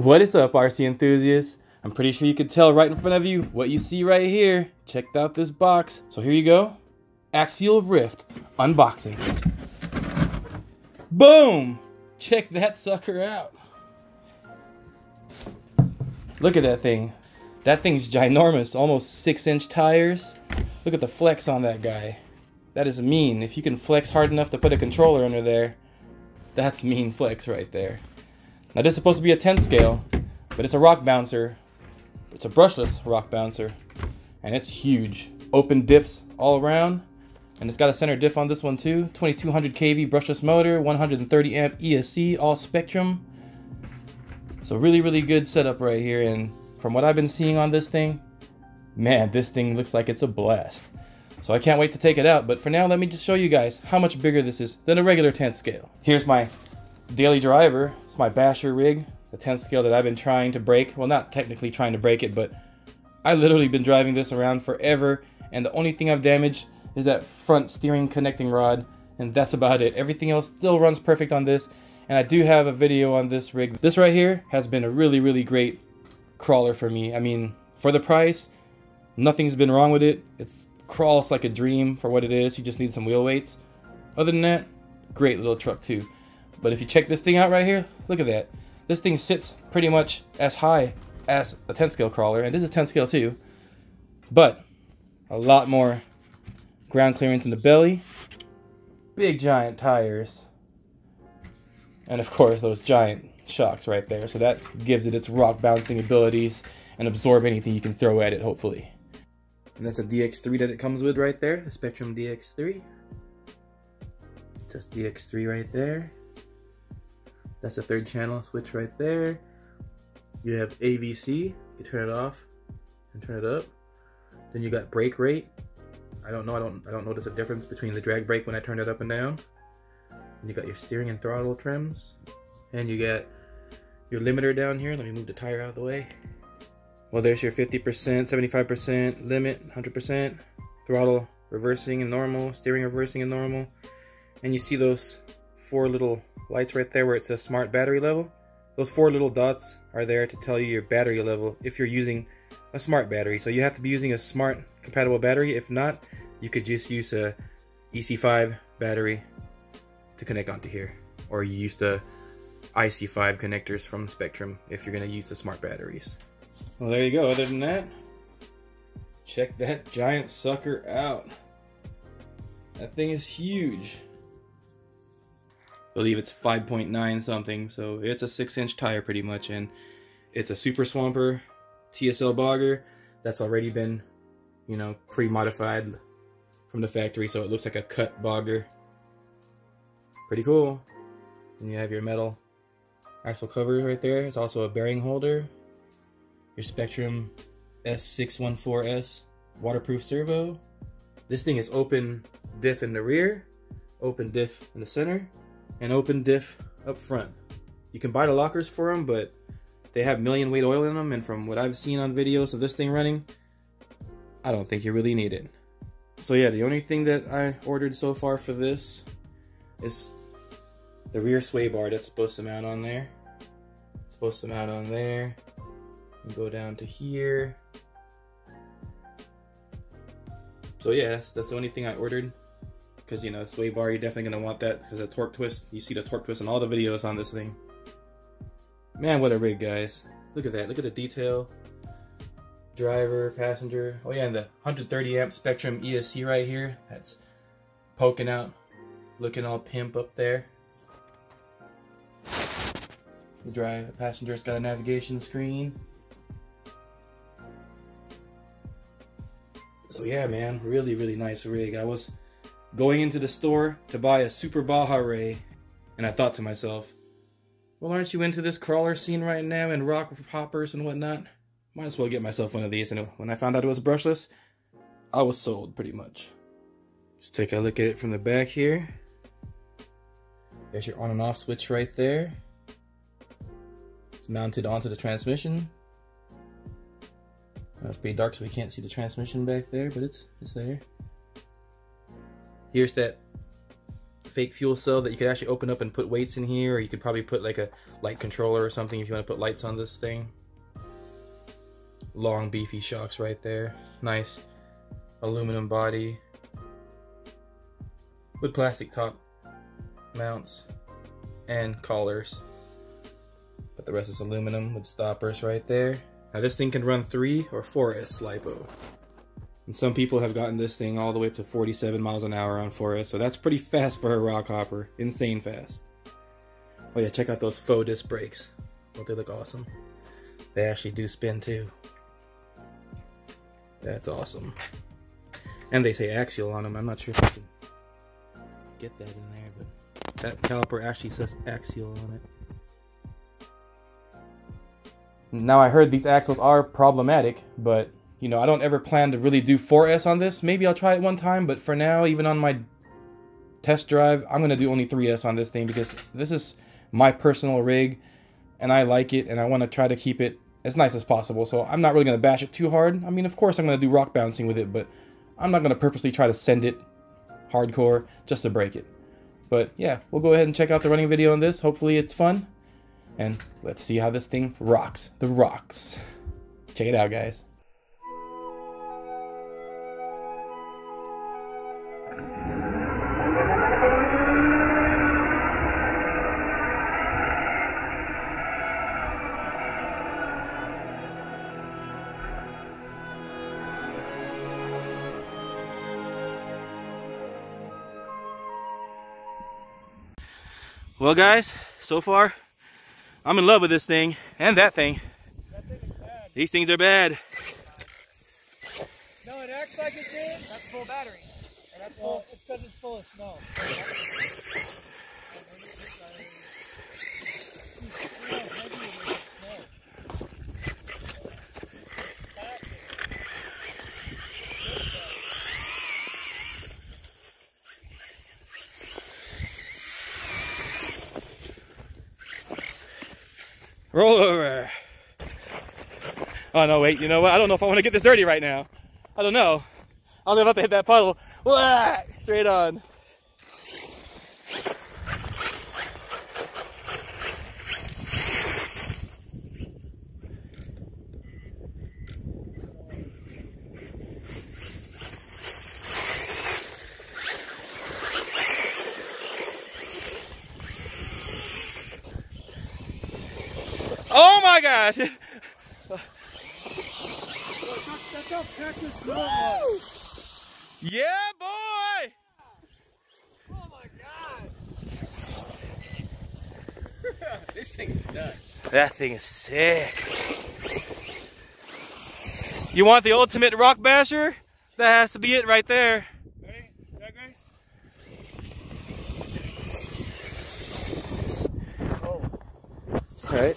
What is up, RC enthusiasts? I'm pretty sure you could tell right in front of you what you see right here. Check out this box. So here you go. Axial Ryft unboxing. Boom! Check that sucker out. Look at that thing. That thing's ginormous, almost six inch tires. Look at the flex on that guy. That is mean. If you can flex hard enough to put a controller under there, that's mean flex right there. Now this is supposed to be a 10 scale, but it's a rock bouncer. It's a brushless rock bouncer, and it's huge. Open diffs all around, and it's got a center diff on this one too. 2200 kV brushless motor, 130 amp ESC, all Spektrum. So really, really good setup right here, and from what I've been seeing on this thing, man, this thing looks like it's a blast. So I can't wait to take it out, but for now, let me just show you guys how much bigger this is than a regular 10 scale. Here's my daily driver. It's my basher rig, the 10 scale that I've been trying to break. Well, not technically trying to break it, but I literally been driving this around forever, and the only thing I've damaged is that front steering connecting rod, and that's about it. Everything else still runs perfect on this, and I do have a video on this rig. This right here has been a really, really great crawler for me. I mean, for the price, nothing's been wrong with it. It crawls like a dream for what it is. You just need some wheel weights. Other than that, great little truck too. But if you check this thing out right here, look at that. This thing sits pretty much as high as a 10 scale crawler, and this is 10 scale too, but a lot more ground clearance in the belly, big giant tires, and of course those giant shocks right there. So that gives it its rock bouncing abilities and absorb anything you can throw at it, hopefully. And that's a DX3 that it comes with right there, the Spektrum DX3. Just DX3 right there. That's the third channel switch right there. You have AVC, you turn it off and turn it up. Then you got brake rate. I don't know, I don't I don't notice a difference between the drag brake when I turn it up and down. And you got your steering and throttle trims. And you got your limiter down here. Let me move the tire out of the way. Well, there's your 50%, 75% limit, 100%, throttle reversing and normal, steering reversing and normal. And you see those four little lights right there where it says smart battery level. Those four little dots are there to tell you your battery level if you're using a smart battery. So you have to be using a smart compatible battery. If not, you could just use a EC5 battery to connect onto here. Or you use the IC5 connectors from Spektrum if you're going to use the smart batteries. Well, there you go. Other than that, check that giant sucker out. That thing is huge. Believe it's 5.9 something, so it's a 6 inch tire pretty much, and it's a Super Swamper TSL bogger that's already been, you know, pre-modified from the factory, so it looks like a cut bogger. Pretty cool. And you have your metal axle cover right there. It's also a bearing holder. Your Spektrum S614S waterproof servo. This thing is open diff in the rear, open diff in the center, and open diff up front. You can buy the lockers for them, but they have million weight oil in them, and from what I've seen on videos of this thing running, I don't think you really need it. So yeah, the only thing that I ordered so far for this is the rear sway bar that's supposed to mount on there. It's supposed to mount on there. And go down to here. So yeah, that's, that's the only thing I ordered. Because, you know, sway bar, you're definitely going to want that. Because the torque twist, you see the torque twist in all the videos on this thing. Man, what a rig, guys. Look at that. Look at the detail. Driver, passenger. Oh yeah, and the 130 amp Spektrum ESC right here. That's poking out. Looking all pimp up there. The drive the passenger's got a navigation screen. So yeah, man, really, really nice rig. I was going into the store to buy a Super Baja Rey, and I thought to myself, well, aren't you into this crawler scene right now and rock hoppers and whatnot? Might as well get myself one of these. And when I found out it was brushless, I was sold pretty much. Just take a look at it from the back here. There's your on and off switch right there. It's mounted onto the transmission. It's pretty dark so we can't see the transmission back there, but it's it's there. Here's that fake fuel cell that you could actually open up and put weights in here, or you could probably put like a light controller or something if you want to put lights on this thing. Long beefy shocks right there. Nice aluminum body with plastic top mounts and collars. But the rest is aluminum with stoppers right there. Now this thing can run 3 or 4S LiPo. And some people have gotten this thing all the way up to 47 miles an hour on 4S, so that's pretty fast for a rock hopper. Insane fast. Oh yeah, check out those faux disc brakes. Don't they look awesome? They actually do spin too. That's awesome. And they say axial on them. I'm not sure if I can get that in there, but that caliper actually says axial on it. Now I heard these axles are problematic, but you know, I don't ever plan to really do 4S on this. Maybe I'll try it one time, but for now, even on my test drive, I'm going to do only 3S on this thing because this is my personal rig and I like it and I want to try to keep it as nice as possible. So I'm not really going to bash it too hard. I mean, of course I'm going to do rock bouncing with it, but I'm not going to purposely try to send it hardcore just to break it. But yeah, we'll go ahead and check out the running video on this. Hopefully it's fun. And let's see how this thing rocks. The rocks. Check it out, guys. Well, guys, so far, I'm in love with this thing and that thing. That thing is bad. These things are bad. No, it acts like it did. That's full battery. And that's full. It's because it's full of snow. Roll over. Oh no, wait, you know what? I don't know if I want to get this dirty right now. I don't know. I'll never have to hit that puddle. Wah! Straight on. Oh my gosh! That's how packed this snow was. Yeah, boy! Oh my god. this thing's nuts. That thing is sick. You want the ultimate rock basher? That has to be it right there. Ready? Is that guys? All right.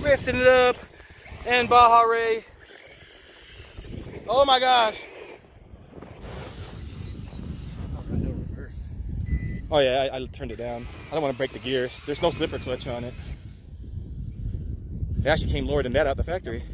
Lifting it up. And Baja Rey. Oh my gosh. Oh yeah, I, I turned it down. I don't want to break the gears. There's no slipper clutch on it. It actually came lower than that out the factory.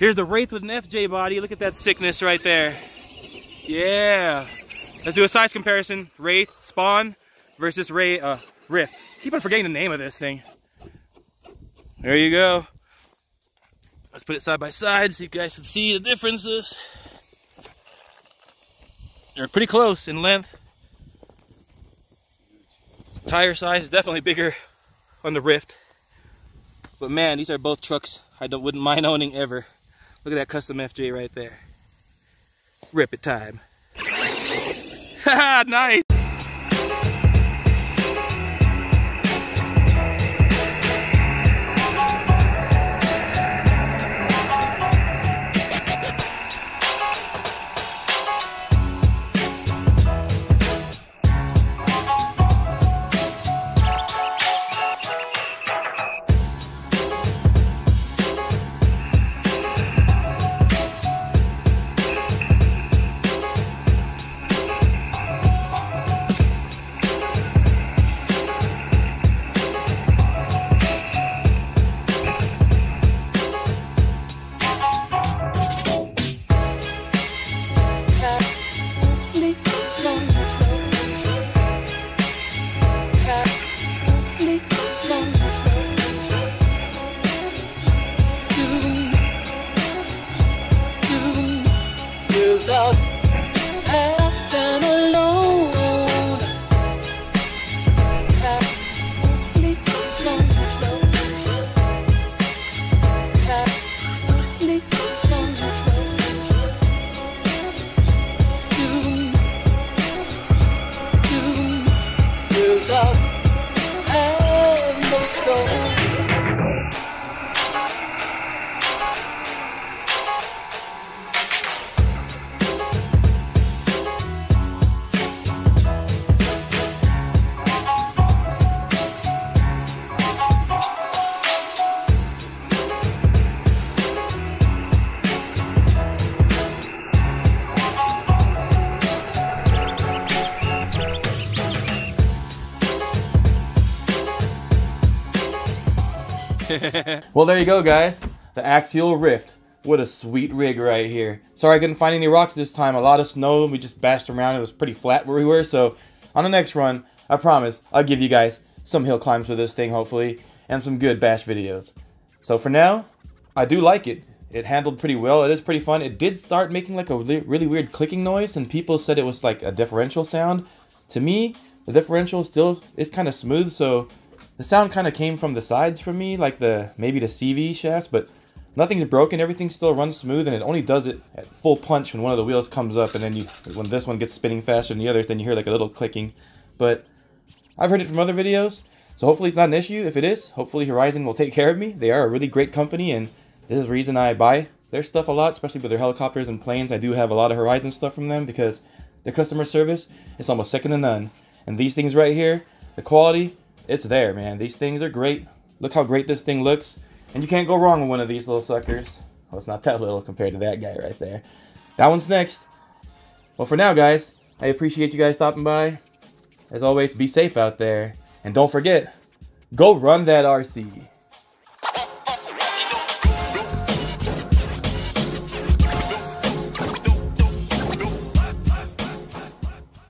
Here's the Wraith with an FJ body. Look at that sickness right there. Yeah. Let's do a size comparison. Wraith Spawn versus Ray uh, Ryft. Keep on forgetting the name of this thing. There you go. Let's put it side by side so you guys can see the differences. They're pretty close in length. Tire size is definitely bigger on the Ryft. But man, these are both trucks I wouldn't mind owning ever. Look at that custom FJ right there. Rip it time. Haha, nice. well, there you go, guys. The Axial Ryft. What a sweet rig right here. Sorry I couldn't find any rocks this time. A lot of snow. We just bashed around. It was pretty flat where we were. So on the next run, I promise, I'll give you guys some hill climbs with this thing, hopefully, and some good bash videos. So for now, I do like it. It handled pretty well. It is pretty fun. It did start making like a really, really weird clicking noise, and people said it was like a differential sound. To me, the differential still is kind of smooth, so the sound kind of came from the sides for me, like the maybe the CV shafts, but nothing's broken. Everything still runs smooth, and it only does it at full punch when one of the wheels comes up, and then you when this one gets spinning faster than the others, then you hear like a little clicking. But I've heard it from other videos, so hopefully it's not an issue. If it is, hopefully Horizon will take care of me. They are a really great company, and this is the reason I buy their stuff a lot, especially with their helicopters and planes. I do have a lot of Horizon stuff from them because their customer service is almost second to none. And these things right here, the quality, it's there, man. These things are great. Look how great this thing looks. And you can't go wrong with one of these little suckers. Well, it's not that little compared to that guy right there. That one's next. Well, for now, guys, I appreciate you guys stopping by. As always, be safe out there. And don't forget, go run that RC.